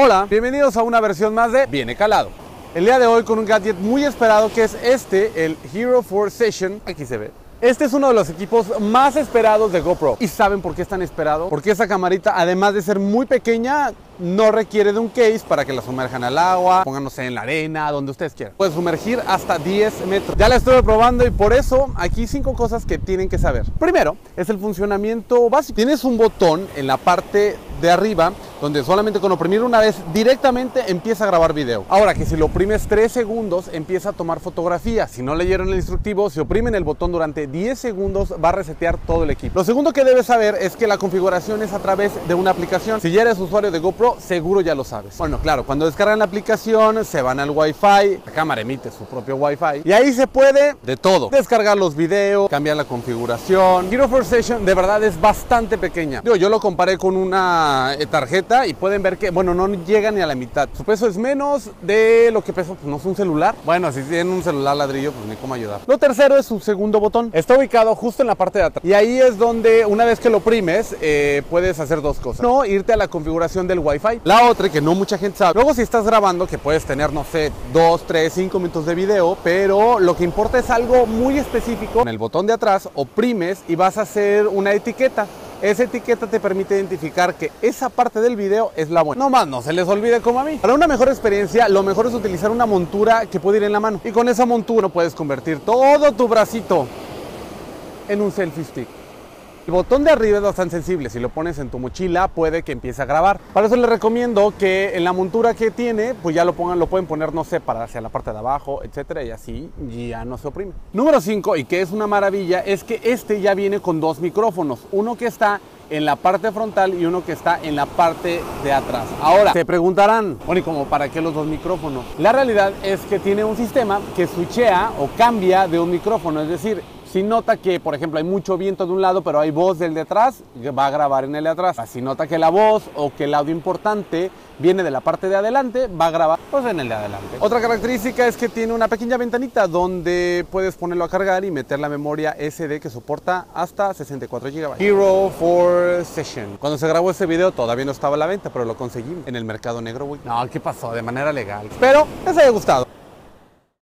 Hola, bienvenidos a una versión más de Viene Calado. El día de hoy con un gadget muy esperado que es este, el Hero 4 Session. Aquí se ve. Este es uno de los equipos más esperados de GoPro. ¿Y saben por qué es tan esperado? Porque esa camarita, además de ser muy pequeña, no requiere de un case para que la sumerjan al agua, pónganse en la arena, donde ustedes quieran. Puede sumergir hasta 10 metros. Ya la estuve probando y por eso aquí cinco cosas que tienen que saber. Primero, es el funcionamiento básico. Tienes un botón en la parte de arriba donde solamente con oprimir una vez directamente empieza a grabar video. Ahora que si lo oprimes 3 segundos empieza a tomar fotografía. Si no leyeron el instructivo, si oprimen el botón durante 10 segundos va a resetear todo el equipo. Lo segundo que debes saber es que la configuración es a través de una aplicación. Si ya eres usuario de GoPro, seguro ya lo sabes. Bueno, claro, cuando descargan la aplicación se van al Wi-Fi, la cámara emite su propio Wi-Fi y ahí se puede de todo. Descargar los videos, cambiar la configuración. Hero 4 Session de verdad es bastante pequeña. Yo, yo lo comparé con una eh, y pueden ver que, bueno, no llega ni a la mitad. Su peso es menos de lo que pesa, pues no es un celular. Bueno, si tienen un celular ladrillo, pues ni cómo ayudar. Lo tercero es su segundo botón. Está ubicado justo en la parte de atrás. Y ahí es donde, una vez que lo oprimes, eh, puedes hacer dos cosas. No, irte a la configuración del Wi-Fi. La otra, que no mucha gente sabe. Luego, si estás grabando, que puedes tener, no sé, 2, 3, 5 minutos de video, pero lo que importa es algo muy específico. En el botón de atrás, oprimes y vas a hacer una etiqueta. Esa etiqueta te permite identificar que esa parte del video es la buena. No más, no se les olvide como a mí. Para una mejor experiencia, lo mejor es utilizar una montura que puede ir en la mano. Y con esa montura puedes convertir todo tu bracito en un selfie stick. El botón de arriba es bastante sensible, si lo pones en tu mochila puede que empiece a grabar. Para eso les recomiendo que en la montura que tiene, pues ya lo pongan, lo pueden poner, no sé, para hacia la parte de abajo, etcétera, y así ya no se oprime. Número 5, y que es una maravilla, es que este ya viene con dos micrófonos, uno que está en la parte frontal y uno que está en la parte de atrás. Ahora, se preguntarán, bueno, ¿y como para qué los dos micrófonos? La realidad es que tiene un sistema que switchea o cambia de un micrófono, es decir, si nota que, por ejemplo, hay mucho viento de un lado, pero hay voz del de atrás, va a grabar en el de atrás. Si nota que la voz o que el audio importante viene de la parte de adelante, va a grabar pues, en el de adelante. Otra característica es que tiene una pequeña ventanita donde puedes ponerlo a cargar y meter la memoria SD que soporta hasta 64 GB. Hero 4 Session. Cuando se grabó este video todavía no estaba a la venta, pero lo conseguimos en el mercado negro, güey. No, ¿qué pasó? De manera legal. Espero les haya gustado.